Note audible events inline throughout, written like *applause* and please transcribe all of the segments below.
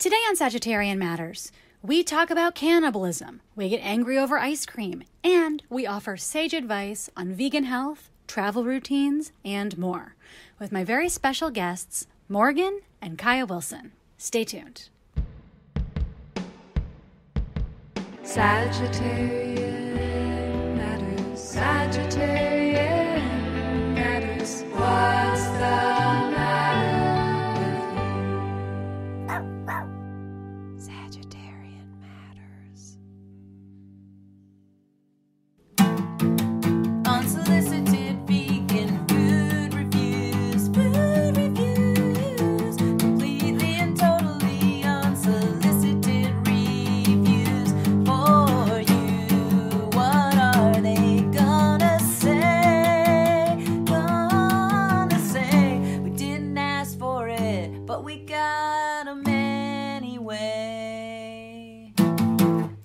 Today on Sagittarian Matters, we talk about cannibalism, we get angry over ice cream, and we offer sage advice on vegan health, travel routines, and more with my very special guests, Morgan and Kaia Wilson. Stay tuned. Sagittarian matters. Sagittarian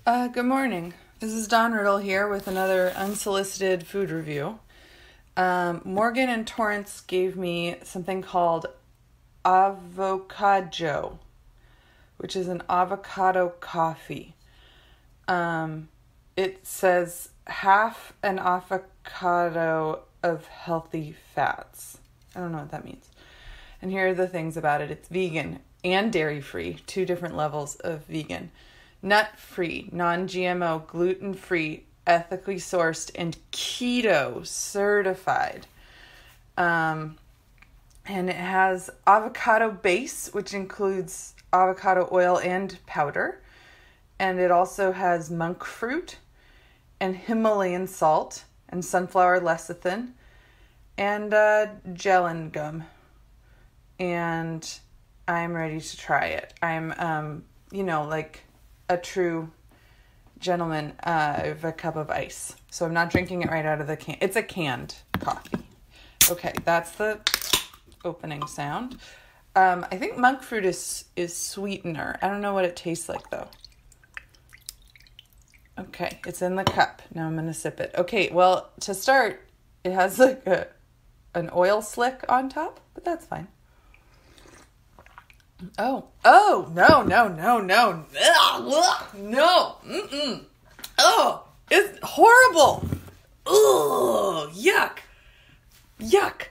Uh, good morning. This is Dawn Riddle here with another unsolicited food review. Um, Morgan and Torrance gave me something called AvocaJOE, which is an avocado coffee. Um, it says half an avocado of healthy fats. I don't know what that means. And here are the things about it it's vegan and dairy free, two different levels of vegan, nut free, non GMO, gluten free, ethically sourced, and keto certified. Um, and it has avocado base, which includes avocado oil and powder. And it also has monk fruit and Himalayan salt and sunflower lecithin and uh, gum and I'm ready to try it. I'm, um, you know, like a true gentleman uh, of a cup of ice. So I'm not drinking it right out of the can. It's a canned coffee. Okay, that's the opening sound. Um, I think monk fruit is is sweetener. I don't know what it tastes like though. Okay, it's in the cup. Now I'm gonna sip it. Okay, well to start, it has like a an oil slick on top, but that's fine. Oh, oh, no, no, no, no, no, mm-mm. Oh, it's horrible. Ugh, yuck, yuck.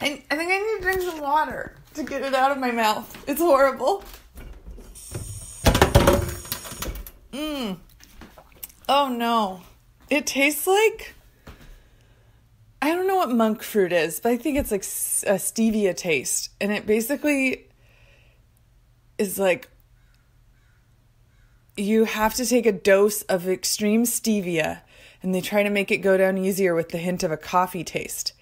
I, I think I need to drink some water to get it out of my mouth. It's horrible. Mmm. Oh no. It tastes like. I don't know what monk fruit is, but I think it's like a stevia taste. And it basically is like you have to take a dose of extreme stevia and they try to make it go down easier with the hint of a coffee taste.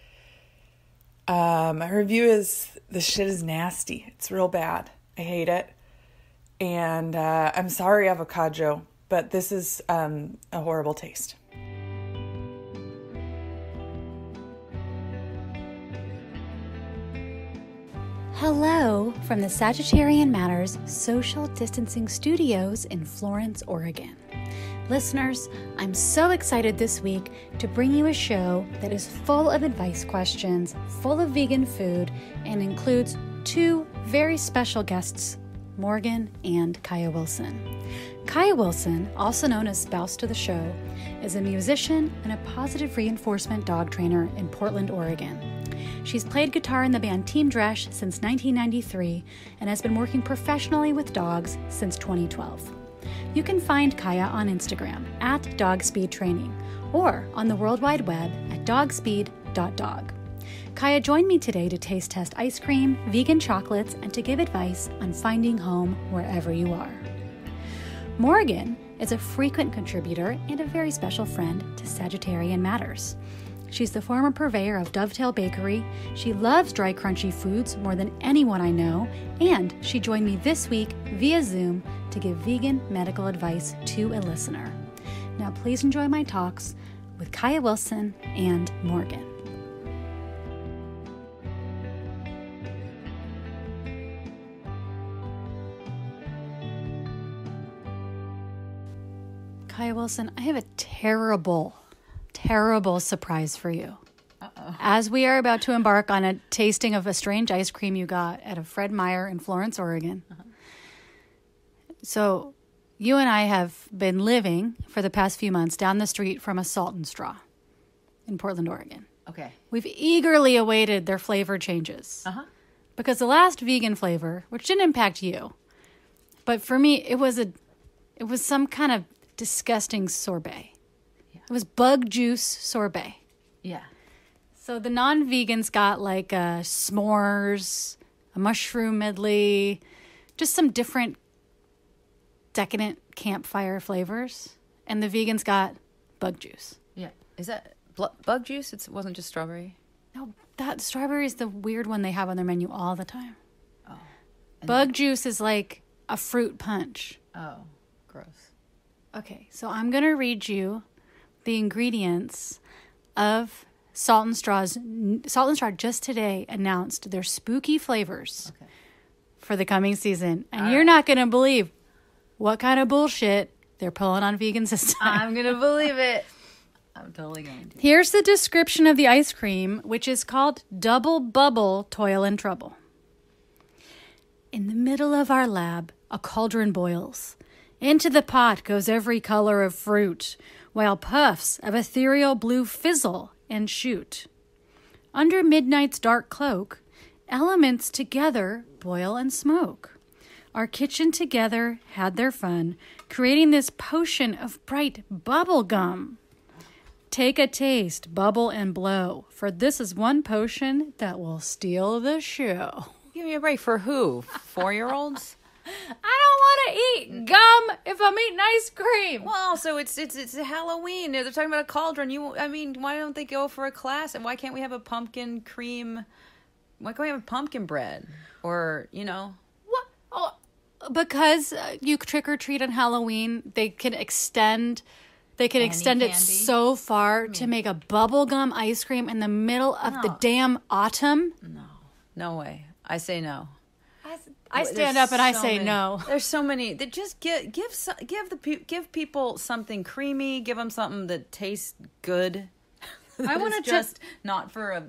Uh, my review is the shit is nasty. It's real bad. I hate it. And uh, I'm sorry, AvocaJOE, but this is um, a horrible taste. Hello from the Sagittarian Matters Social Distancing Studios in Florence, Oregon. Listeners, I'm so excited this week to bring you a show that is full of advice questions, full of vegan food, and includes two very special guests, Morgan and Kaia Wilson. Kaia Wilson, also known as Spouse to the Show, is a musician and a positive reinforcement dog trainer in Portland, Oregon. She's played guitar in the band Team Dresch since 1993 and has been working professionally with dogs since 2012. You can find Kaia on Instagram at dogspeedtraining or on the World Wide Web at dogspeed.dog. Kaia joined me today to taste test ice cream, vegan chocolates, and to give advice on finding home wherever you are. Morgan is a frequent contributor and a very special friend to Sagittarian Matters. She's the former purveyor of Dovetail Bakery. She loves dry, crunchy foods more than anyone I know, and she joined me this week via Zoom to give vegan medical advice to a listener. Now, please enjoy my talks with Kaia Wilson and Morgan. Kaia Wilson, I have a terrible, terrible surprise for you. As we are about to embark on a tasting of a strange ice cream you got at a Fred Meyer in Florence, Oregon, So, you and I have been living for the past few months down the street from a Salt and Straw in Portland, Oregon. Okay. We've eagerly awaited their flavor changes Uh huh. because the last vegan flavor, which didn't impact you, but for me, it was a, it was some kind of disgusting sorbet. It was bug juice sorbet. Yeah. So the non-vegans got like a s'mores, a mushroom medley, just some different decadent campfire flavors, and the vegans got bug juice. Yeah. Is that bl- bug juice? It wasn't just strawberry. No, that strawberry is the weird one they have on their menu all the time. Oh. Bug juice is like a fruit punch. Oh, gross. Okay, so I'm going to read you the ingredients of Salt and Straw's Salt and Straw just today announced their spooky flavors Okay. for the coming season. And you're not going to believe what kind of bullshit they're pulling on vegans this time. I'm gonna *laughs* believe it. I'm totally going to. Here's the description of the ice cream, which is called Double Bubble Toil and Trouble. In the middle of our lab, a cauldron boils. Into the pot goes every color of fruit, while puffs of ethereal blue fizzle and shoot. Under midnight's dark cloak, elements together boil and smoke. Our kitchen together had their fun, creating this potion of bright bubble gum. Take a taste, bubble and blow, for this is one potion that will steal the show. Give me a break for who? Four year olds? *laughs* I don't want to eat gum if I'm eating ice cream. Well, so it's it's it's Halloween. They're talking about a cauldron. You, I mean, why don't they go for a class? And why can't we have a pumpkin cream? Why can't we have a pumpkin bread? Or you know, What? Oh, because uh, you trick or treat on Halloween, they can extend. They can extend it so far to make a bubblegum ice cream in the middle of the damn autumn. No, no way. I say no. I There's stand up and I say many- no. There's so many. That just give give so- give the pe- give people something creamy. Give them something that tastes good. *laughs* I want to just not for a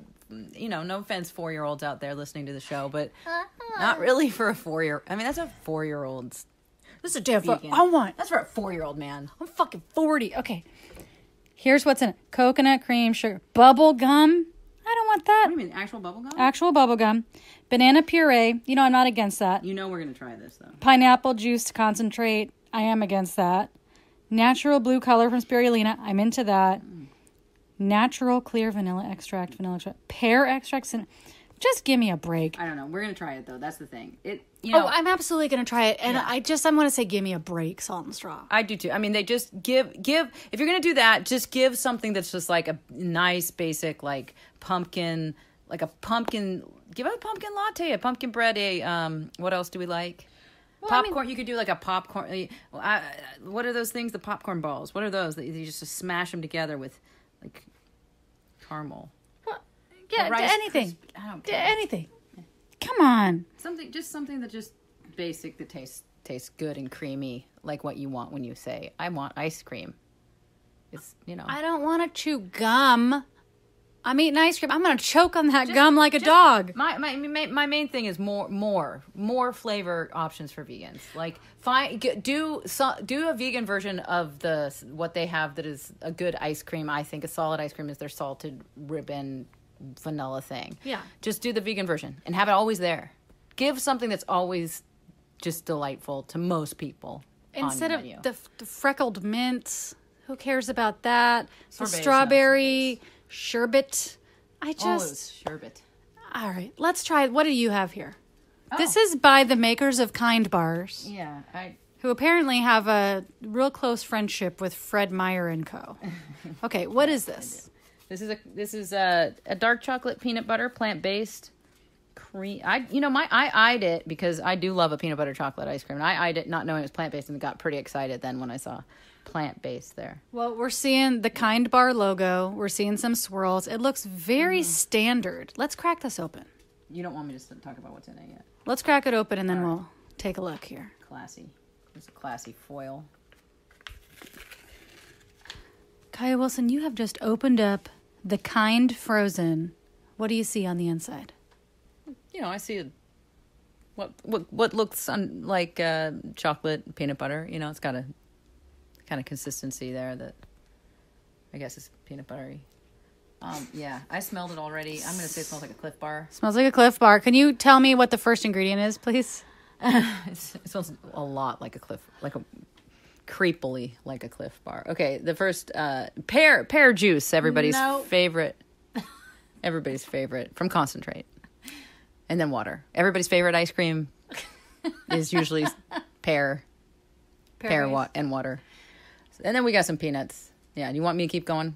you know no offense four year olds out there listening to the show, but uh-huh. not really for a four year. I mean that's a four year old's. This is a vegan. I want. That's for a four year old man. I'm fucking 40. Okay. Here's what's in it coconut cream, sugar, bubble gum. I don't want that. What do you mean actual bubble gum? Actual bubble gum, banana puree. You know, I'm not against that. You know we're gonna try this though. Pineapple juice to concentrate. I am against that. Natural blue color from spirulina. I'm into that. Mm. Natural clear vanilla extract, vanilla extract, pear extract. cin- Just give me a break. I don't know. We're gonna try it though. That's the thing. It you know Oh, I'm absolutely gonna try it, and I just I'm gonna say, give me a break, salt and straw. I do too. I mean, they just give give if you're gonna do that, just give something that's just like a nice basic like pumpkin, like a pumpkin. Give a pumpkin latte, a pumpkin bread, a um. What else do we like? I mean- popcorn. you could do like a popcorn. uh, I, what are those things? The popcorn balls. What are those? That you just smash them together with like caramel. Yeah, Rice anything, Krispie- I don't D- care. anything. Come on. Something just something that just basic that tastes tastes good and creamy, like what you want when you say I want ice cream. It's you know. I don't want to chew gum. I'm eating ice cream. I'm gonna choke on that gum like a dog. My, my my my main thing is more more more flavor options for vegans. Like find do so, do a vegan version of the what they have that is a good ice cream. I think a solid ice cream is their salted ribbon vanilla thing. Yeah. Just do the vegan version and have it always there. Give something that's always just delightful to most people. Instead of the, the freckled mints, who cares about that? The Sorbet strawberry sherbet. I oh, just sherbet. all right. Let's try. it. What do you have here? Oh. This is by the makers of Kind Bars, Yeah, I who apparently have a real close friendship with Fred Meyer and Co. *laughs* Okay, what is this? This is a this is a, a dark chocolate peanut butter plant based cream. I you know my I eyed it because I do love a peanut butter chocolate ice cream. And I eyed it not knowing it was plant based and got pretty excited then when I saw plant based there. Well, we're seeing the Kind Bar logo. We're seeing some swirls. It looks very Mm-hmm. standard. Let's crack this open. You don't want me to talk about what's in it yet. Let's crack it open and then we'll take a look here. Classy. It's a classy foil. Kaia Wilson, you have just opened up the Kind Frozen. What do you see on the inside? You know, I see a what what what looks un, like uh, chocolate peanut butter. You know, it's got a kind of consistency there that I guess is peanut buttery. Um, yeah, I smelled it already. I'm gonna say it smells like a Clif Bar. Smells like a Clif Bar. Can you tell me what the first ingredient is, please? *laughs* It smells a lot like a Clif, like a creepily like a Clif Bar. Okay, the first uh, pear pear juice, everybody's No. favorite, *laughs* everybody's favorite from concentrate, and then water. Everybody's favorite ice cream *laughs* is usually pear, pear, wa- and water, and then we got some peanuts. Yeah, do you want me to keep going?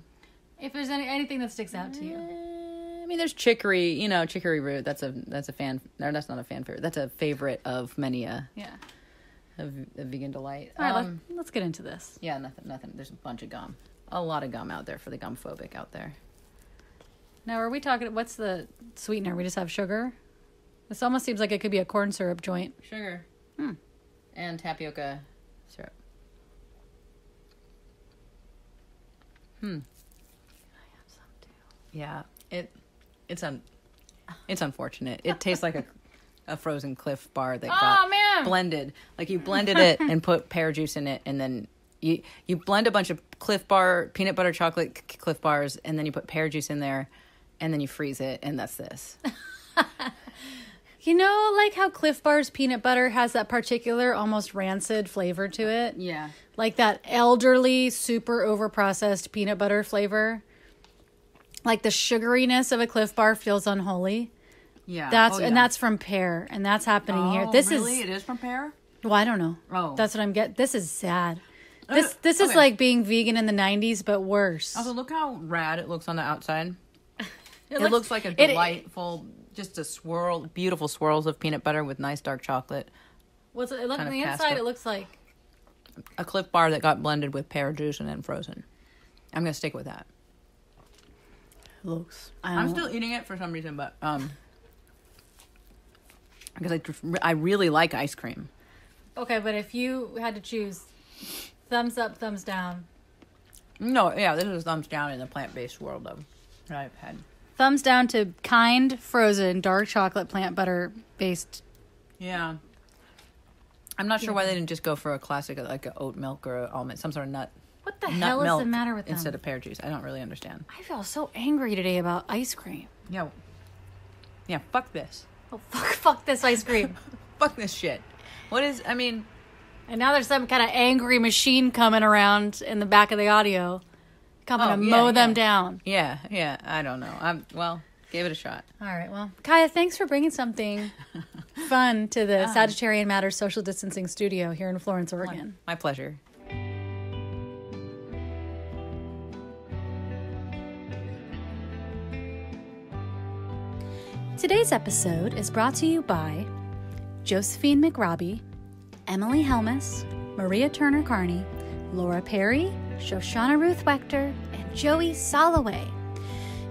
If there's any anything that sticks out to you. Uh, I mean, there's chicory. You know, chicory root. That's a that's a fan. No, that's not a fan favorite. That's a favorite of many a, Yeah. A, vegan delight. All right, Um, let's, let's get into this. Yeah, nothing, nothing. There's a bunch of gum. A lot of gum out there for the gum phobic out there. Now, are we talking? What's the sweetener? We just have sugar. This almost seems like it could be a corn syrup joint. Sugar. Hmm. And tapioca syrup. Hmm. I have some too. Yeah, it it's un it's unfortunate. It tastes like a a frozen clif bar that got Oh, man. blended. Like you blended it *laughs* and put pear juice in it and then you you blend a bunch of clif bar peanut butter chocolate c- clif bars and then you put pear juice in there and then you freeze it and that's this. *laughs* You know, like how Clif Bar's peanut butter has that particular, almost rancid flavor to it? Yeah. Like that elderly, super overprocessed peanut butter flavor. Like the sugariness of a Clif Bar feels unholy. Yeah. That's Oh, and yeah. that's from pear, and that's happening here. Oh, This really? is it is from pear. well, I don't know. Oh. That's what I'm getting. This is sad. This Uh, this is okay. like being vegan in the '90s, but worse. Also, look how rad it looks on the outside. *laughs* It, looks- looks, like a it- delightful, just a swirl, beautiful swirls of peanut butter with nice dark chocolate. What's it look on the inside? it. It looks like A Clif Bar that got blended with pear juice and then frozen. I'm gonna stick with that. looks. I'm still eating it for some reason, but um, because I I really like ice cream. okay, but if you had to choose, thumbs up, thumbs down. No, yeah, this is thumbs down in the plant based world of that I've had. Thumbs down to kind frozen dark chocolate plant butter based. Yeah. I'm not sure why they didn't just go for a classic like a oat milk or almond, some sort of nut What the hell is the matter with them? instead of pear juice. I don't really understand. I feel so angry today about ice cream. Yeah. Yeah, fuck this. Oh fuck! *laughs* Fuck this ice cream. *laughs* Fuck this shit. What is I mean, and now there's some kind of angry machine coming around in the back of the audio, coming Oh, to yeah, mow them down. yeah, yeah, I don't know. I'm well, give it a shot. All right. Well, Kaia, thanks for bringing something *laughs* fun to the Sagittarian Matters social distancing studio here in Florence, Oregon. My pleasure. Today's episode is brought to you by Josephine McRobbie, Emily Helmus, Maria Turner Carney, Laura Perry, Shoshanna Ruth Wechter, and Joey Soloway.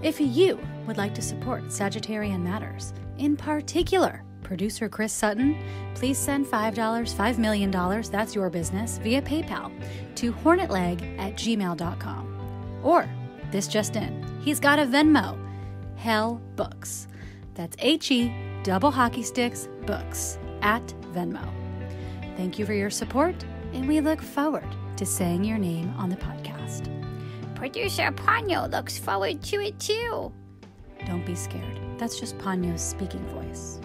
If you would like to support Sagittarian Matters, in particular, producer Chris Sutton, please send $5, $5 million, that's your business, via PayPal to hornetleg at gmail.com. Or, this just in, he's got a Venmo, Hell Books. That's H E double hockey sticks books at Venmo. Thank you for your support, and we look forward to saying your name on the podcast. Producer Ponyo looks forward to it too. Don't be scared. That's just Ponyo's speaking voice.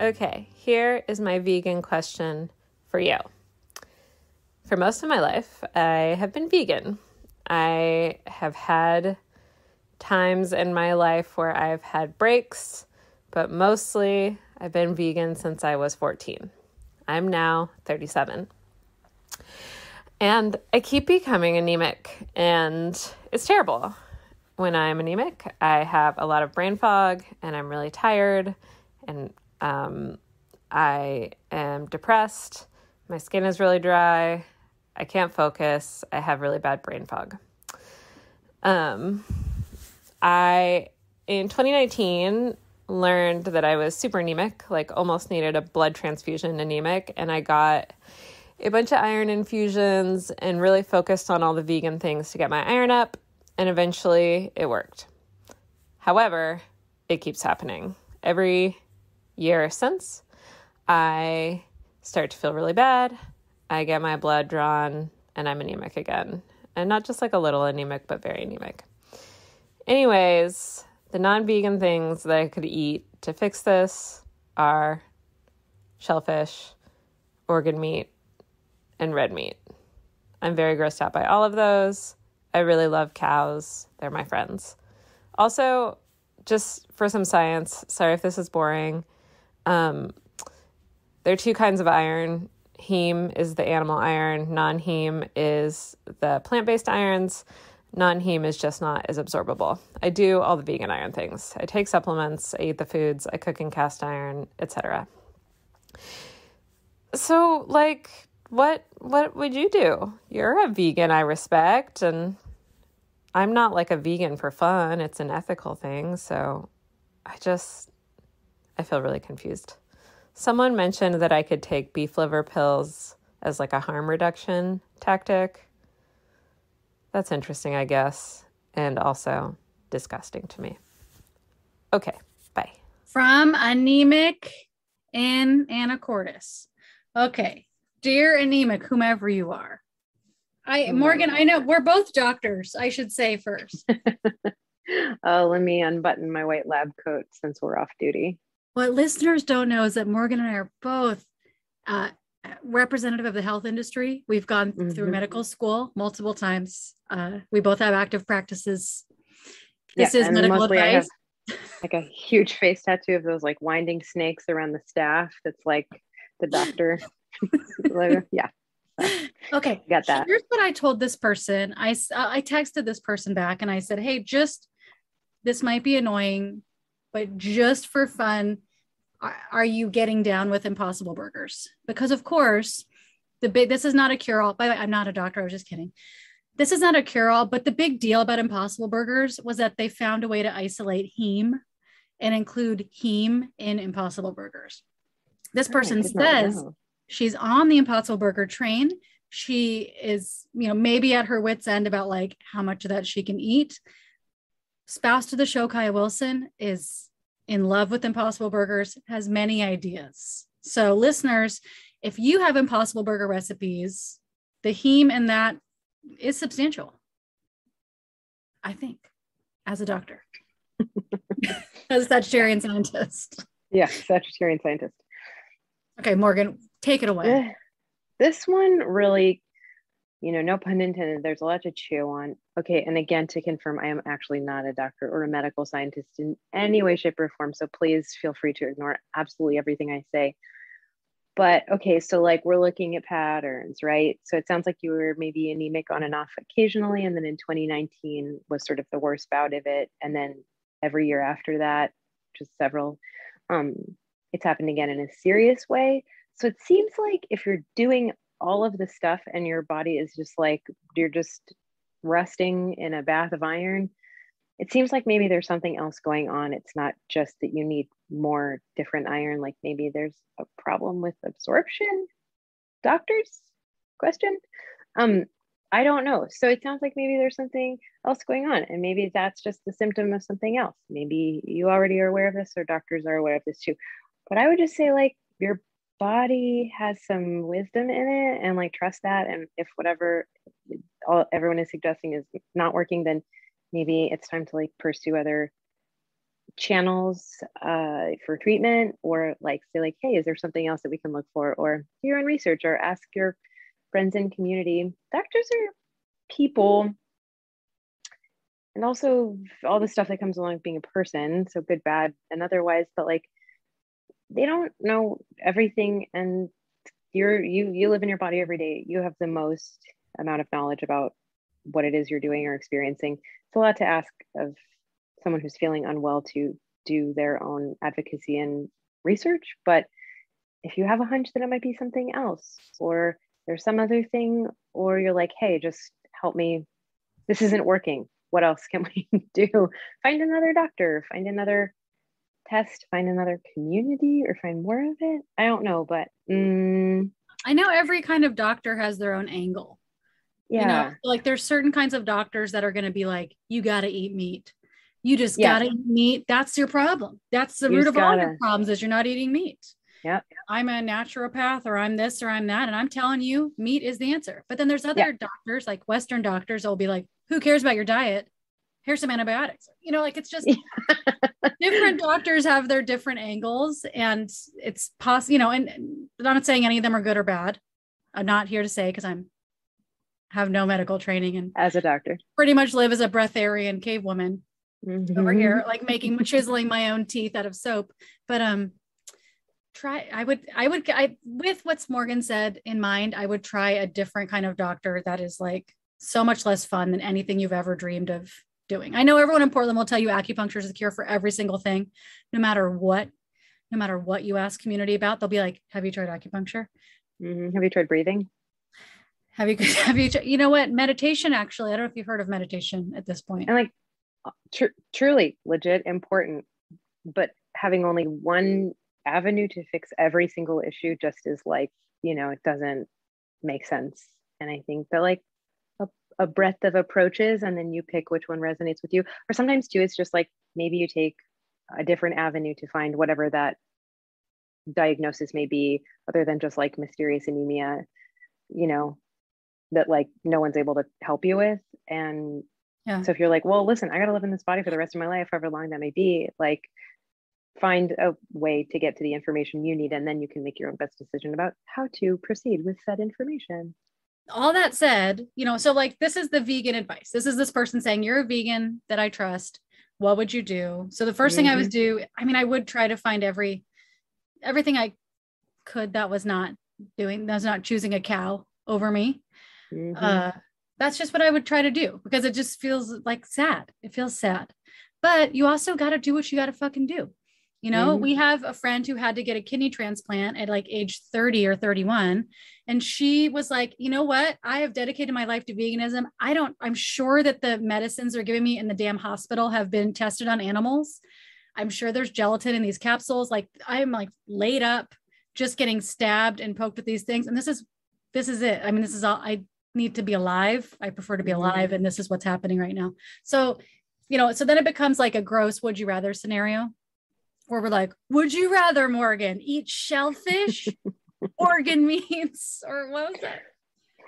Okay, here is my vegan question for you. For most of my life, I have been vegan. I have had times in my life where I've had breaks, but mostly I've been vegan since I was 14. I'm now 37. And I keep becoming anemic, and it's terrible. When I'm anemic, I have a lot of brain fog and I'm really tired, and um, I am depressed. My skin is really dry. I can't focus. I have really bad brain fog. Um, I, in 2019, learned that I was super anemic, like almost needed a blood transfusion anemic, and I got a bunch of iron infusions and really focused on all the vegan things to get my iron up, and eventually it worked. However, it keeps happening. Every year since, I start to feel really bad. I get my blood drawn and I'm anemic again. And not just like a little anemic, but very anemic. Anyways, the non vegan things that I could eat to fix this are shellfish, organ meat, and red meat. I'm very grossed out by all of those. I really love cows, they're my friends. Also, just for some science, sorry if this is boring. Um, there are two kinds of iron. Heme is the animal iron, non heme is the plant based irons. Non heme is just not as absorbable. I do all the vegan iron things. I take supplements, I eat the foods, I cook in cast iron, etc. So, like, what what would you do? You're a vegan, I respect, and I'm not like a vegan for fun. It's an ethical thing, so I just I feel really confused. Someone mentioned that I could take beef liver pills as like a harm reduction tactic. That's interesting, I guess, and also disgusting to me. Okay, bye. From anemic in anacortes. Okay, dear anemic, whomever you are. I Morgan, I know we're both doctors. I should say first. uh, *laughs* let me unbutton my white lab coat since we're off duty. What listeners don't know is that Morgan and I are both uh, representative of the health industry. We've gone through Mhm. medical school multiple times. Uh, we both have active practices. This Yeah, is medical advice. *laughs* like a huge face tattoo of those like winding snakes around the staff. That's like the *laughs* doctor. *laughs* Yeah, Okay, got that. Here's what I told this person. I uh, I texted this person back and I said, "Hey, just this might be annoying, but just for fun, are, you getting down with Impossible Burgers? Because of course, the big this is not a cure all. By the way, I'm not a doctor. I was just kidding. This is not a cure all. But the big deal about Impossible Burgers was that they found a way to isolate heme and include heme in Impossible Burgers. This Oh, person says know. she's on the impossible burger train she is you know maybe at her wits end about like how much of that she can eat spouse to the show kaia wilson is in love with impossible burgers has many ideas. So listeners if you have impossible burger recipes the heme in that is substantial i think as a doctor. *laughs* As a vegetarian scientist. Yeah, Sagittarian scientist. okay morgan take it away. This one really, you know, no pun intended, there's a lot to chew on. Okay, and again, to confirm, I am actually not a doctor or a medical scientist in any way, shape, or form. So please feel free to ignore absolutely everything I say. But okay, so like we're looking at patterns, right? So it sounds like you were maybe anemic on and off occasionally. And then in 2019 was sort of the worst bout of it. And then every year after that, just several, um, it's happened again in a serious way. So it seems like if you're doing all of the stuff and your body is just like you're just resting in a bath of iron, it seems like maybe there's something else going on. It's not just that you need more different iron, like maybe there's a problem with absorption. Doctors? Question. Um, I don't know. So it sounds like maybe there's something else going on, and maybe that's just the symptom of something else. Maybe you already are aware of this, or doctors are aware of this too. But I would just say, like, your body has some wisdom in it and like trust that and if whatever all everyone is suggesting is not working then maybe it's time to like pursue other channels uh, for treatment or like say like hey is there something else that we can look for? Or do your own research or ask your friends and community. Doctors are people. And also all the stuff that comes along with being a person so good bad and otherwise but like they don't know everything and you're you you live in your body every day. You have the most amount of knowledge about what it is you're doing or experiencing. It's a lot to ask of someone who's feeling unwell to do their own advocacy and research. But if you have a hunch that it might be something else or there's some other thing or you're like hey just help me. This isn't working. What else can *laughs* we do? Find another doctor. Find another test, find another community, or find more of it. I don't know, but mm, I know every kind of doctor has their own angle. Yeah. You know, like there's certain kinds of doctors that are going to be like, you got to eat meat. You just Yeah. got to eat meat. That's your problem. That's the You root just of all your problems is you're not eating meat. Yep. I'm a naturopath or I'm this or I'm that. And I'm telling you, meat is the answer. But then there's other doctors, like Western doctors, will be like, who cares about your diet? Here's some antibiotics. You know, like it's just *laughs* different doctors have their different angles and it's possible, you know, and, and I'm not saying any of them are good or bad. I'm not here to say because I'm have no medical training and As a doctor. pretty much live as a breatharian cave woman over Mhm. here, like making *laughs* chiseling my own teeth out of soap. But um try I would I would I with what's Morgan said in mind, I would try a different kind of doctor that is like so much less fun than anything you've ever dreamed of doing. I know everyone in Portland will tell you acupuncture is the cure for every single thing, no matter what, no matter what you ask community about, they'll be like, Have you tried acupuncture? Mhm. Have you tried breathing? Have you *laughs* have you you know what? Meditation actually, I don't know if you've heard of meditation at this point. And like tr- truly legit important, but having only one avenue to fix every single issue just is like, you know, it doesn't make sense. And I think that like a, breadth of approaches and then you pick which one resonates with you. Or sometimes too, it's just like maybe you take a different avenue to find whatever that diagnosis may be, other than just like mysterious anemia, you know, that like no one's able to help you with. And Yeah. so if you're like, well, listen, I got to live in this body for the rest of my life, however long that may be, like find a way to get to the information you need, and then you can make your own best decision about how to proceed with said information. All that said, you know, so like this is the vegan advice. This is this person saying, You're a vegan that I trust. What would you do? So the 1st thing I would do, I mean, I would try to find every everything I could that was not doing, that was not choosing a cow over me. Mhm. Uh that's just what I would try to do because it just feels like sad. It feels sad. But you also got to do what you got to fucking do. You know, Mhm. we have a friend who had to get a kidney transplant at like age 30 or 31. And she was like, you know what? I have dedicated my life to veganism. I don't, I'm sure that the medicines they're giving me in the damn hospital have been tested on animals. I'm sure there's gelatin in these capsules. Like I'm like laid up, just getting stabbed and poked with these things. And this is, this is it. I mean, this is all I need to be alive. I prefer to be Mhm. alive. And this is what's happening right now. So, you know, so then it becomes like a gross would you rather scenario where we're like, would you rather, Morgan, eat shellfish, *laughs* organ meats, or what was that?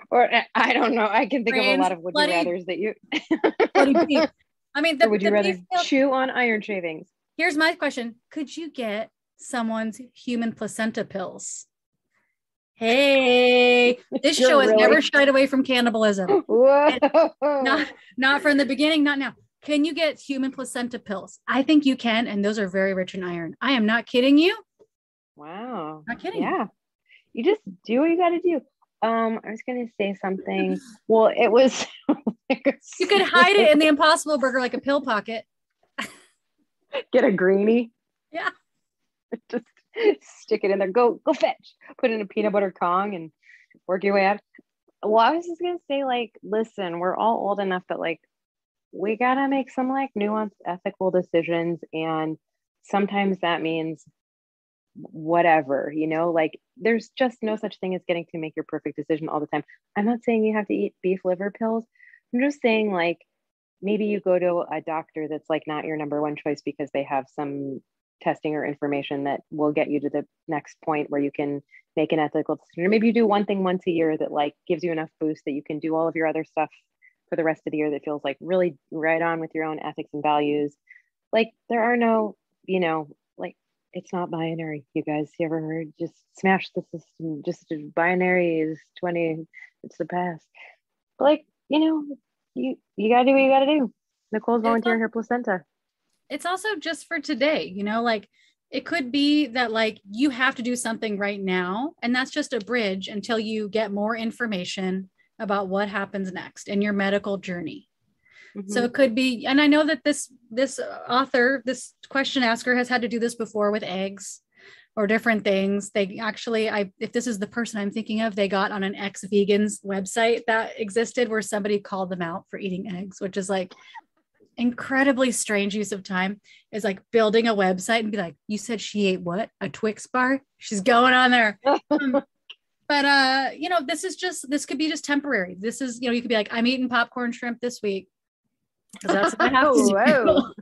Or uh, I don't know. I can think of a lot of would bloody- you rather's that you. *laughs* I mean, the, or would you rather meal- chew on iron shavings? here's my question Could you get someone's human placenta pills? Hey, this *laughs* show has really- never shied away from cannibalism. Whoa! not not from the beginning, not now. Can you get human placenta pills? I think you can, and those are very rich in iron. I am not kidding you. Wow. Not kidding. Yeah. You just do what you got to do. Um, I was gonna say something. *laughs* Well, it was. *laughs* You could hide it in the Impossible Burger like a pill pocket. get a greenie. Yeah. *laughs* Just stick it in there. Go, go fetch. Put in a peanut butter Kong and work your way out. Well, I was just gonna say, like, listen, we're all old enough that like we gotta make some like nuanced ethical decisions, and sometimes that means whatever, you know, like there's just no such thing as getting to make your perfect decision all the time. I'm not saying you have to eat beef liver pills. I'm just saying like maybe you go to a doctor that's like not your number one choice because they have some testing or information that will get you to the next point where you can make an ethical decision. Or maybe you do one thing once a year that like gives you enough boost that you can do all of your other stuff for the rest of the year that feels like really right on with your own ethics and values. Like there are no, you know, like it's not binary, you guys. You ever heard just smash the system, just binary is 20, it's the past. But like, you know, you you gotta do what you gotta do. Nicole's volunteering her placenta. It's also just for today, you know, like it could be that like you have to do something right now, and that's just a bridge until you get more information about what happens next in your medical journey. So mm-hmm. it could be, and I know that this this author, this question asker, has had to do this before with eggs or different things. They actually, I if this is the person I'm thinking of, they got on an ex-vegans website that existed where somebody called them out for eating eggs, which is like incredibly strange use of time. Is like building a website and be like, you said she ate what? A Twix bar? She's going on there. *laughs* Um, But uh, you know, this is just this could be just temporary. This is, you know, you could be like, I'm eating popcorn shrimp this week. that's what I have to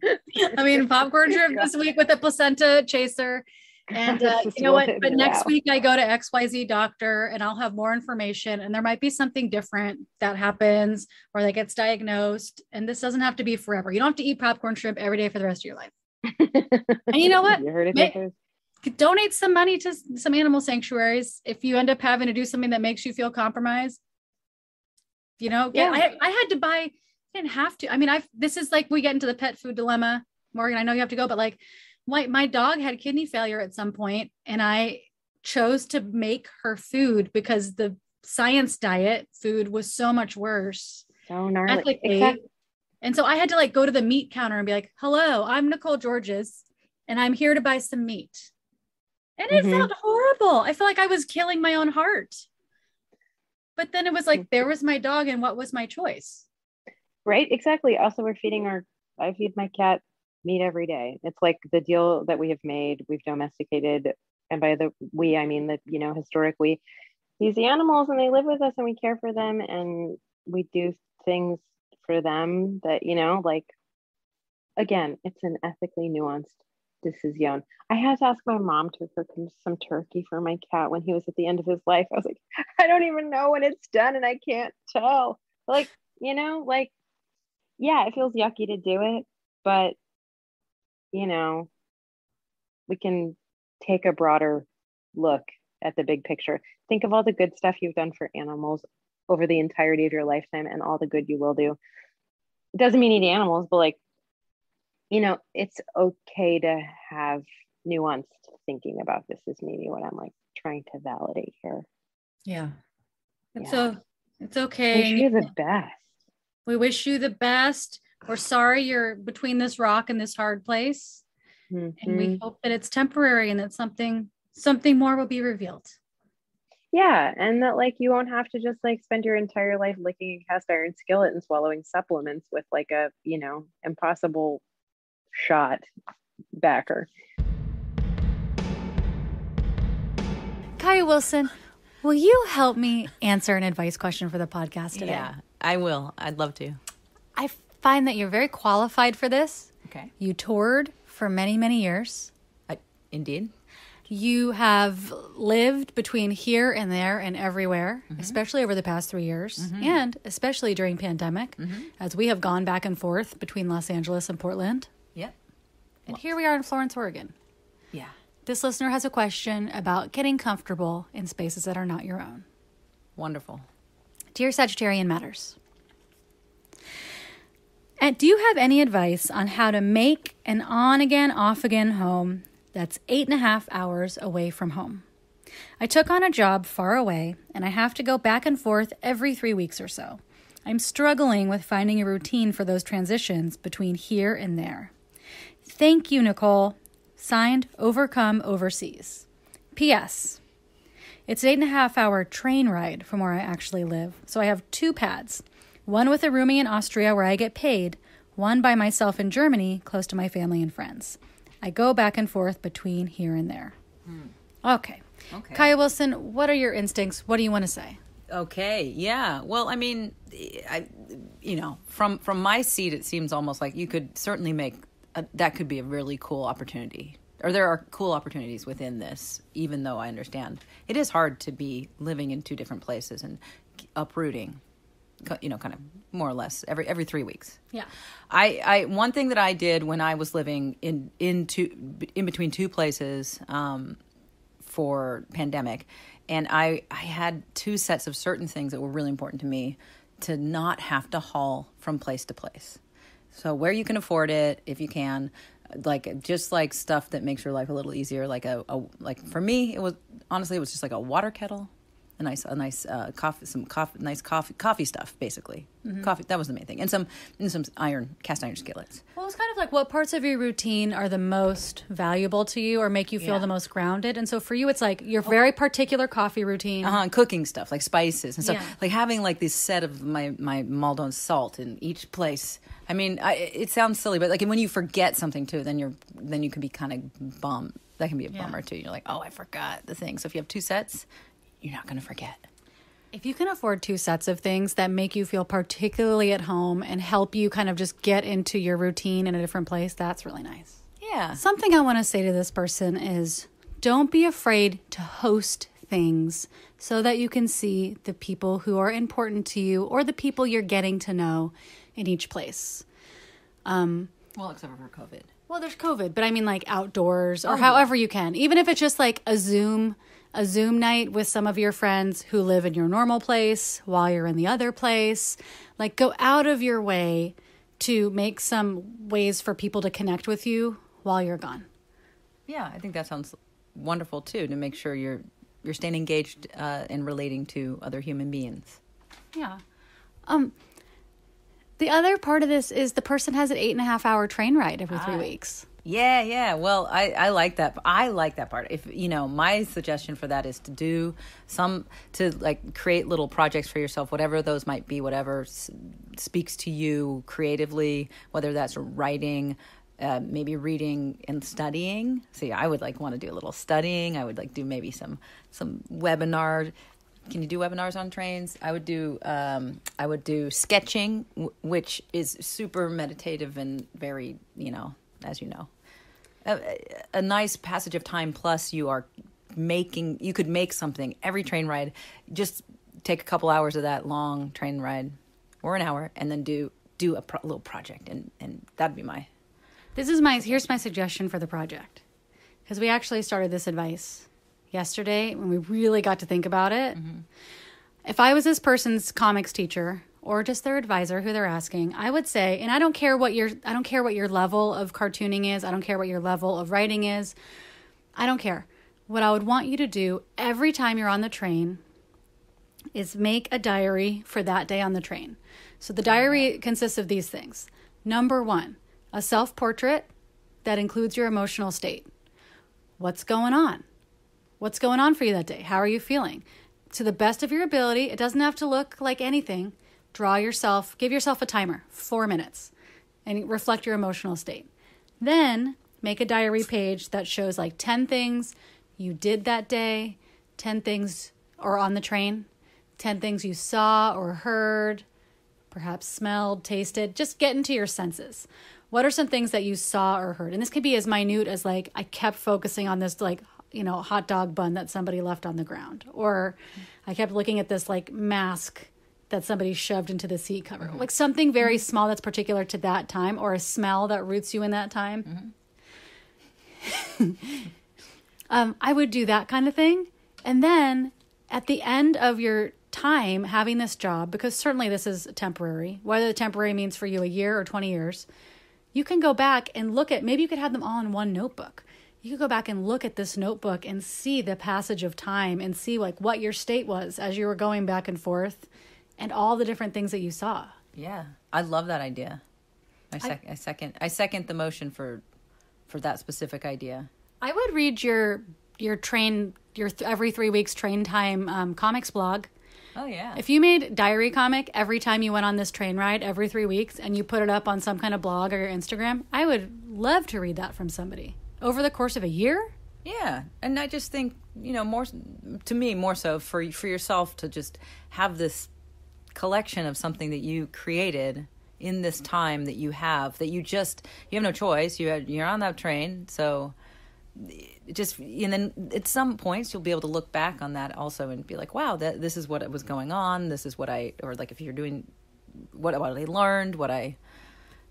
do. I mean, popcorn shrimp this week with a placenta chaser. And uh, *laughs* you know what? But next week I go to XYZ doctor and I'll have more information and there might be something different that happens or that gets diagnosed. And this doesn't have to be forever. You don't have to eat popcorn shrimp every day for the rest of your life. And you know what? *laughs* You heard it May-. Donate some money to some animal sanctuaries if you end up having to do something that makes you feel compromised. You know, Yeah. I, I had to buy, I didn't have to. I mean, I've, this is like we get into the pet food dilemma. Morgan, I know you have to go, but like my, my dog had kidney failure at some point and I chose to make her food because the science diet food was so much worse. So gnarly. ethically. Exact- And so I had to like go to the meat counter and be like, hello, I'm Nicole Georges and I'm here to buy some meat. And it Mhm. felt horrible. I felt like I was killing my own heart. But then it was like, there was my dog and what was my choice? Right, exactly. Also, we're feeding our, I feed my cat meat every day. It's like the deal that we have made, we've domesticated. And by the we, I mean that, you know, historically, these animals and they live with us and we care for them and we do things for them that, you know, like, again, it's an ethically nuanced decision. I had to ask my mom to cook him some turkey for my cat when he was at the end of his life. I was like, *laughs* I don't even know when it's done and I can't tell. Like, you know, like, yeah, it feels yucky to do it, but you know, we can take a broader look at the big picture. Think of all the good stuff you've done for animals over the entirety of your lifetime and all the good you will do. It doesn't mean eat animals, but like, you know, it's okay to have nuanced thinking about this, is maybe what I'm like trying to validate here. Yeah. It's Yeah. so it's okay. We wish you the best. We wish you the best. We're sorry you're between this rock and this hard place. And we Mhm. hope that it's temporary and that something something more will be revealed. Yeah, and that like you won't have to just like spend your entire life licking a cast iron skillet and swallowing supplements with like a, you know, impossible shot backer. Kaia Wilson, will you help me answer an advice question for the podcast today? Yeah, I will. I'd love to. I find that you're very qualified for this. Okay. You toured for many, many years. I, indeed. You have lived between here and there and everywhere, mm-hmm. especially over the past three years, mm-hmm. and especially during pandemic, mm-hmm. as we have gone back and forth between Los Angeles and Portland. And here we are in Florence, Oregon. Yeah. This listener has a question about getting comfortable in spaces that are not your own. Wonderful. Dear Sagittarian Matters. And do you have any advice on how to make an on again, off again home that's eight and a half hours away from home? I took on a job far away and I have to go back and forth every three weeks or so. I'm struggling with finding a routine for those transitions between here and there. Thank you, Nicole. Signed, Overcome Overseas. P.S. It's an eight and a half hour train ride from where I actually live, so I have two pads one with a roomie in Austria where I get paid, one by myself in Germany, close to my family and friends. I go back and forth between here and there. Hmm. Okay. Okay. Kaia Wilson, what are your instincts? What do you want to say? Okay. Yeah. Well, I mean, I, you know, from from my seat, it seems almost like you could certainly make a, that could be a really cool opportunity, or there are cool opportunities within this. Even though I understand it is hard to be living in two different places and uprooting, you know, kind of more or less every every three weeks. Yeah. I, I one thing that I did when I was living in in two, in between two places um, for pandemic, and I I had two sets of certain things that were really important to me to not have to haul from place to place. So where you can afford it, if you can, like just like stuff that makes your life a little easier. Like a, a like for me, it was honestly it was just like a water kettle, a nice a nice uh, coffee, some coffee, nice coffee coffee stuff basically. Coffee that was the main thing, and some and some iron cast iron skillets. Well, it's kind of like what parts of your routine are the most valuable to you or make you feel Yeah. the most grounded. And so for you, it's like your very particular coffee routine. Uh-huh, and cooking stuff like spices and stuff. Yeah. Like having like this set of my my Maldon salt in each place. I mean, I, it sounds silly, but like when you forget something too, then you're then you can be kind of bummed. That can be a Yeah. bummer too. You're like, oh, I forgot the thing. So if you have two sets, you're not going to forget. If you can afford two sets of things that make you feel particularly at home and help you kind of just get into your routine in a different place, that's really nice. Yeah. Something I want to say to this person is don't be afraid to host things so that you can see the people who are important to you or the people you're getting to know in each place. Um, well, except for COVID. Well, there's COVID, but I mean like outdoors or oh. however you can. Even if it's just like a Zoom a Zoom night with some of your friends who live in your normal place while you're in the other place. Like go out of your way to make some ways for people to connect with you while you're gone. Yeah, I think that sounds wonderful too. To make sure you're you're staying engaged uh, and relating to other human beings. Yeah. Um the other part of this is the person has an eight and a half hour train ride every three weeks. Yeah, yeah. Well, I, I like that. I like that part. If you know, my suggestion for that is to do some to like create little projects for yourself, whatever those might be, whatever s- speaks to you creatively, whether that's writing, uh, maybe reading and studying. See, I would like want to do a little studying. I would like do maybe some some webinar. Can you do webinars on trains? I would do um, I would do sketching, w- which is super meditative and very you know, as you know, a, a nice passage of time. Plus, you are making you could make something every train ride. Just take a couple hours of that long train ride, or an hour, and then do do a pro- little project, and and that'd be my This is my here's my suggestion for the project. Because we actually started this advice yesterday when we really got to think about it. Mm-hmm. If I was this person's comics teacher or just their advisor who they're asking, I would say, and I don't care what your I don't care what your level of cartooning is, I don't care what your level of writing is. I don't care. What I would want you to do every time you're on the train is make a diary for that day on the train. So the diary consists of these things. Number one, a self portrait that includes your emotional state. What's going on? What's going on for you that day? How are you feeling? To the best of your ability, it doesn't have to look like anything. Draw yourself, give yourself a timer, four minutes, and reflect your emotional state. Then make a diary page that shows like 10 things you did that day, 10 things or on the train, 10 things you saw or heard, perhaps smelled, tasted. Just get into your senses. What are some things that you saw or heard? And this could be as minute as like I kept focusing on this like you know hot dog bun that somebody left on the ground, or I kept looking at this like mask that somebody shoved into the seat cover. Like something very small that's particular to that time, or a smell that roots you in that time. *laughs* um, I would do that kind of thing. And then at the end of your time having this job, because certainly this is temporary, whether the temporary means for you a year or 20 years, you can go back and look at maybe you could have them all in one notebook. You could go back and look at this notebook and see the passage of time and see like what your state was as you were going back and forth and all the different things that you saw. yeah. I love that idea. I, sec- I second I second the motion for for that specific idea. I would read your your train your th- every 3 weeks train time um, comics blog. Oh yeah. If you made diary comic every time you went on this train ride every three weeks and you put it up on some kind of blog or your Instagram, I would love to read that from somebody over the course of a year. Yeah, and I just think you know more to me more so for for yourself to just have this collection of something that you created in this time that you have that you just you have no choice. You had, you're on that train, so just and then at some points you'll be able to look back on that also and be like, wow, that this is what was going on. This is what I or like if you're doing what what I learned, what I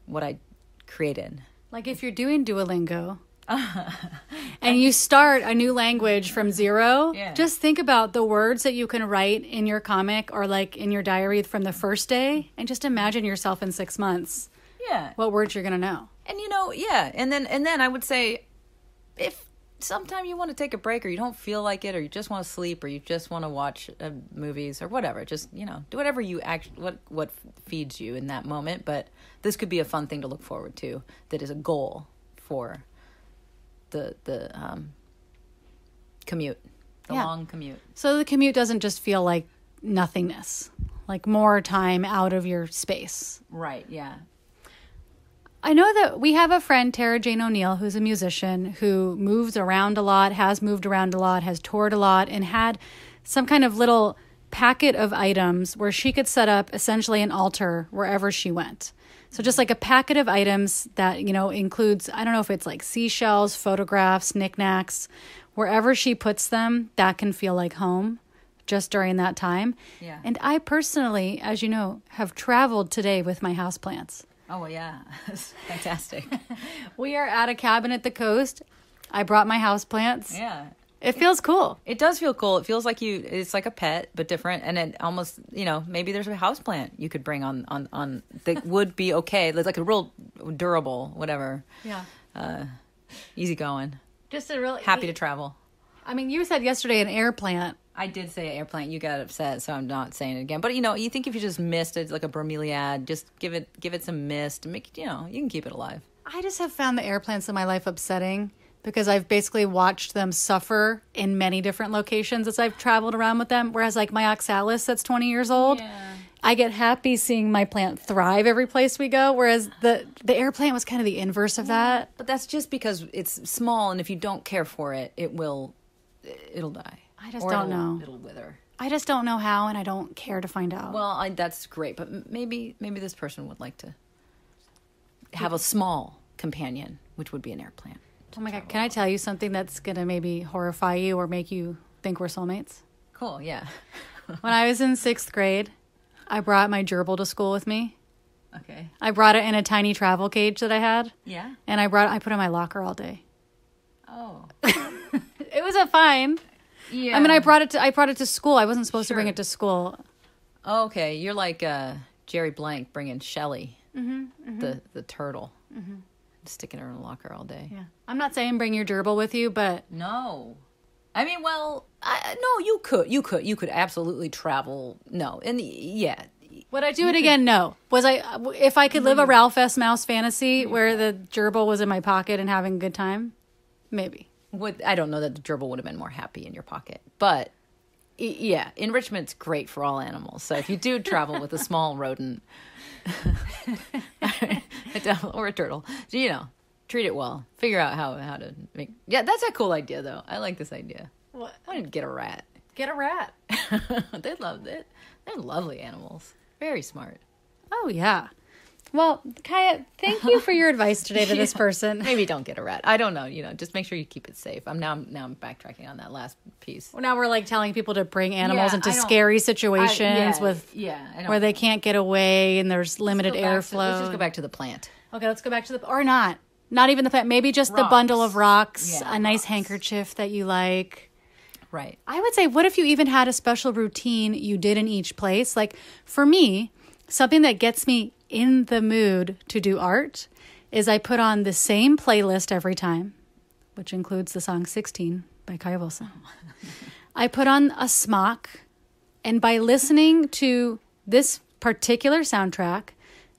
what I created. Like if you're doing Duolingo *laughs* and you start a new language from zero, Yeah. just think about the words that you can write in your comic or like in your diary from the first day and just imagine yourself in six months, Yeah, what words you're going to know. And you know, yeah, and then and then I would say, if sometime you want to take a break, or you don't feel like it, or you just want to sleep, or you just want to watch uh, movies or whatever, just you know, do whatever you act what what feeds you in that moment. But this could be a fun thing to look forward to. That is a goal for the the um, commute, the Yeah. long commute. So the commute doesn't just feel like nothingness, like more time out of your space. Right. Yeah. I know that we have a friend, Tara Jane O'Neil, who's a musician who moves around a lot, has moved around a lot, has toured a lot, and had some kind of little packet of items where she could set up essentially an altar wherever she went. So just like a packet of items that, you know, includes I don't know if it's like seashells, photographs, knickknacks, wherever she puts them, that can feel like home just during that time. Yeah. And I personally, as you know, have traveled today with my houseplants. Oh yeah, *laughs* fantastic. *laughs* We are at a cabin at the coast. I brought my houseplants. yeah, It feels cool. it does feel cool. It feels like you. It's like a pet, but different, and it almost, you know, maybe there's a house plant you could bring on on on that *laughs* would be okay. It's like a real durable, whatever, Yeah. Uh easy going, Just a really happy to travel. I mean, you said yesterday an air plant. I did say airplane. You got upset, so I'm not saying it again. But you know, you think if you just missed it, like a bromeliad, just give it give it some mist, make you know, you can keep it alive. I just have found the air plants in my life upsetting because I've basically watched them suffer in many different locations as I've traveled around with them. Whereas, like my oxalis that's 20 years old, I get happy seeing my plant thrive every place we go. Whereas the, the air plant was kind of the inverse of that. But that's just because it's small, and if you don't care for it, it will, it'll die. I just Or don't it'll- know. It'll wither. I just don't know how, and I don't care to find out. Well, I, that's great, but maybe maybe this person would like to have a small companion, which would be an air plant. Oh my God, can I tell you something that's going to maybe horrify you or make you think we're soulmates? Cool, yeah. *laughs* When I was in sixth grade, I brought my gerbil to school with me. Okay. I brought it in a tiny travel cage that I had. Yeah. And I brought I put it in my locker all day. Oh. *laughs* It was a fine. Yeah. I mean, I brought it to I brought it to school. I wasn't supposed to bring it to school. Oh, okay, you're like uh, Jerri Blank bringing Shelly, Mm-hmm, the the turtle, sticking her in a locker all day. Yeah. I'm not saying bring your gerbil with you, but No, I mean, well, I, no, you could, you could, you could absolutely travel. No, and yeah, would I do it again? No. Was I uh, if I could live a mm-hmm. Ralph S. Mouse fantasy where the gerbil was in my pocket and having a good time? Maybe. would I don't know that the gerbil would have been more happy in your pocket, but yeah, enrichment's great for all animals. So if you do travel with a small rodent *laughs* a devil or a turtle, you know, treat it well. Figure out how how to make. Yeah, that's a cool idea though. I like this idea. What? I want to get a rat. Get a rat. *laughs* they love it. They're lovely animals. Very smart. Oh yeah. Well, Kaia, thank you for your advice today to *laughs* this person. Maybe don't get a rat. I don't know. You know, just make sure you keep it safe. I'm now. Now I'm backtracking on that last piece. Well, now we're like telling people to bring animals Yeah, into scary situations I- yeah, with yeah, where they can't get away and there's limited Go back to- airflow. let's just go back to the plant. Okay, let's go back to the or not. Not even the plant. Maybe just the bundle of rocks, Yeah, a nice rocks. handkerchief that you like. Right. I would say, what if you even had a special routine you did in each place? Like for me, something that gets me in the mood to do art is I put on the same playlist every time, which includes the song 16 by Kaia Wilson. I put on a smock, and by listening to this particular soundtrack,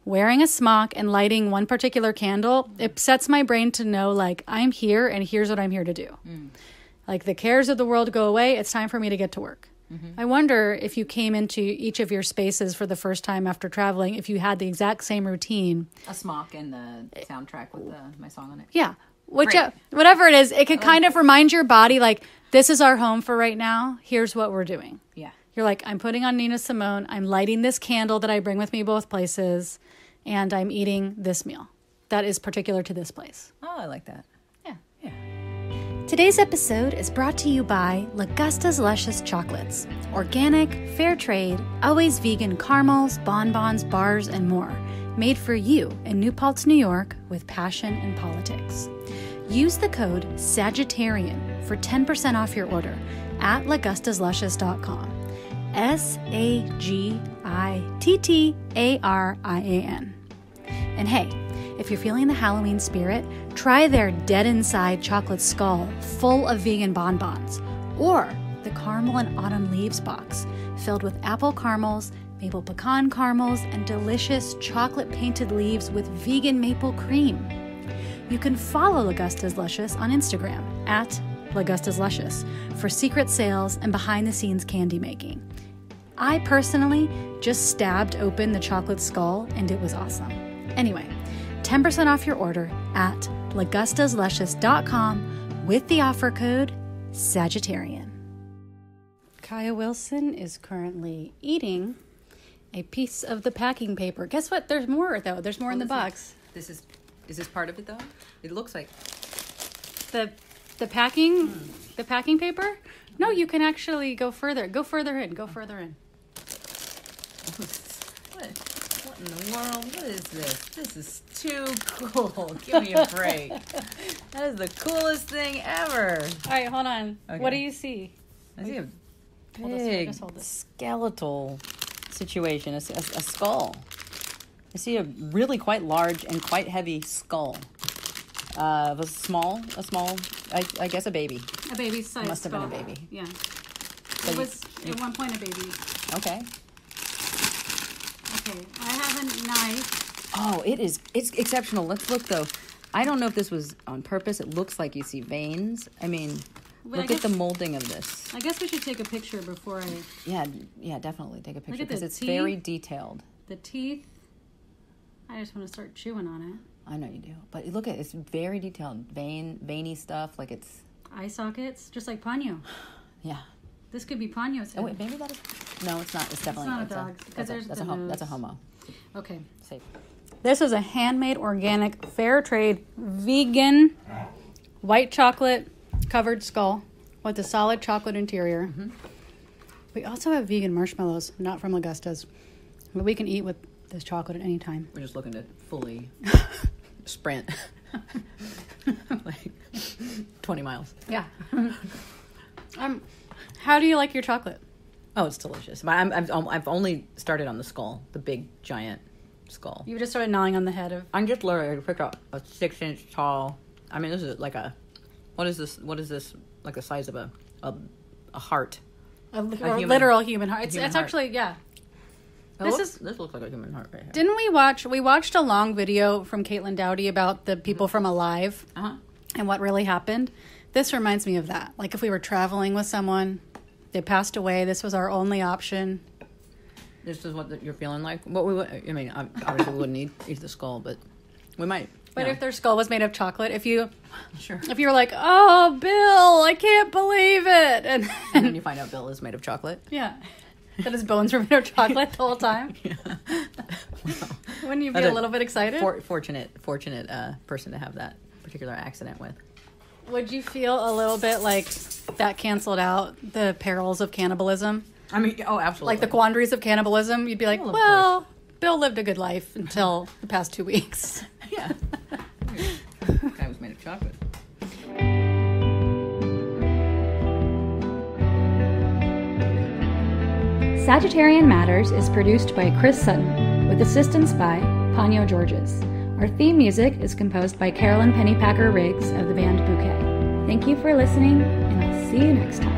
wearing a smock and lighting one particular candle, it sets my brain to know, like, I'm here and here's what I'm here to do. Mm. Like the cares of the world go away, it's time for me to get to work. Mm-hmm. I wonder if you came into each of your spaces for the first time after traveling, if you had the exact same routine. A smock and the soundtrack with the, my song on it. Yeah. Which, Great. Uh, whatever it is, it could kind of remind your body, like, this is our home for right now. Here's what we're doing. Yeah. You're like, I'm putting on Nina Simone. I'm lighting this candle that I bring with me both places, and I'm eating this meal that is particular to this place. Oh, I like that. Today's episode is brought to you by Lagusta's Luscious Chocolates. Organic, fair trade, always vegan caramels, bonbons, bars, and more. Made for you in New Paltz, New York with passion and politics. Use the code Sagittarian for 10% off your order at lagustasluscious.com. S A G I T T A R I A N. And hey, if you're feeling the Halloween spirit, try their Dead Inside chocolate skull full of vegan bonbons, or the caramel and autumn leaves box filled with apple caramels, maple pecan caramels, and delicious chocolate painted leaves with vegan maple cream. You can follow Lagusta's Luscious on Instagram at Lagusta's Luscious for secret sales and behind the scenes candy making. I personally just stabbed open the chocolate skull and it was awesome. Anyway, 10% off your order at lagustasluscious.com with the offer code Sagittarian. Kaia Wilson is currently eating a piece of the packing paper. Guess what? There's more though. There's more in oh, the box. This is is this part of it though? It looks like The the packing hmm. the packing paper? No, you can actually go further. Go further in. Go further in. *laughs* what? In the world? What is this? This is too cool. *laughs* Give me a break. *laughs* that is the coolest thing ever. All right, hold on. Okay. What do you see? I see a big just hold this. skeletal situation, a, a- a skull. I see a really quite large and quite heavy skull uh, of a small, a small, I, I guess a baby. A baby size. Must have been a baby. Yeah. It was at one point a baby. Okay. Okay, I have a knife. Oh, it is. It's exceptional. Let's look though. I don't know if this was on purpose. It looks like you see veins. I mean, Well, I look at the molding of this. I guess we should take a picture before I. Yeah, yeah, definitely take a picture because it's teeth. very detailed. The teeth. I just want to start chewing on it. I know you do, but look at it's very detailed. Vein, veiny stuff. Like it's Eye sockets, just like Ponyo. *sighs* yeah. This could be Ponyo's head. Oh wait, maybe that is. No, it's not. It's definitely not a dog, because that's, a, there's that's, the a hom- that's a homo. Okay. Safe. This is a handmade, organic, fair trade, vegan, white chocolate covered skull with a solid chocolate interior. We also have vegan marshmallows, not from Lagusta's, but we can eat with this chocolate at any time. We're just looking to fully *laughs* sprint *laughs* like 20 miles. Yeah. *laughs* um, how do you like your chocolate? Oh, it's delicious. But I'm, I'm, I've only started on the skull, the big giant skull. You just started gnawing on the head of. I'm just learning to pick up a six inch tall. I mean, this is like a. What is this? What is this? Like the size of a a, a heart. A, li- A human- literal human heart. It's, human it's heart. actually yeah. It This looks- is- this looks like a human heart right here. Didn't we watch? We watched a long video from Caitlin Doughty about the people from Alive Uh-huh. and what really happened. This reminds me of that. Like if we were traveling with someone, they passed away. This was our only option. This is what you're feeling like. What we would, I mean, obviously we wouldn't eat, eat the skull, but we might. But you if their skull was made of chocolate, if you sure. if you were like, "Oh, Bill, I can't believe it," and, And *laughs* and then you find out Bill is made of chocolate. yeah, that his bones were made of chocolate the whole time, *laughs* wouldn't you be That's a little bit excited? For, fortunate, fortunate uh, person to have that particular accident with. Would you feel a little bit like that canceled out the perils of cannibalism? I mean, oh, absolutely. Like the quandaries of cannibalism? You'd be like, Well, well, Bill lived a good life until the past two weeks. *laughs* yeah. guy was made of chocolate. Sagittarian Matters is produced by Chris Sutton with assistance by Ponyo Georges. Our theme music is composed by Carolyn Pennypacker Riggs of the band Bouquet. Thank you for listening, and I'll see you next time.